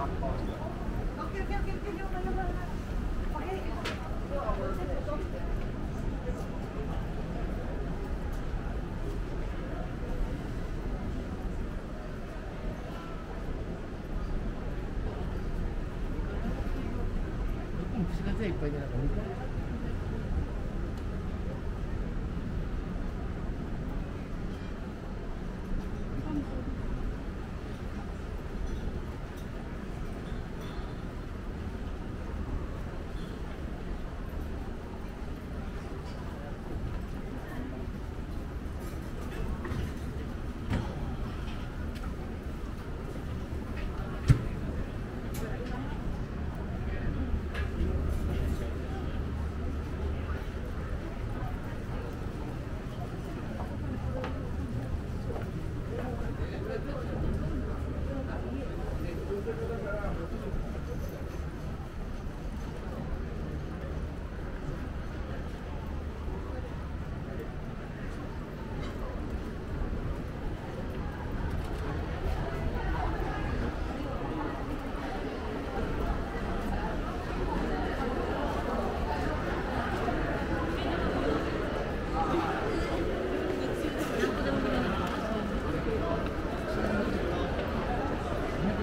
口がいっぱいでなん。か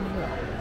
as.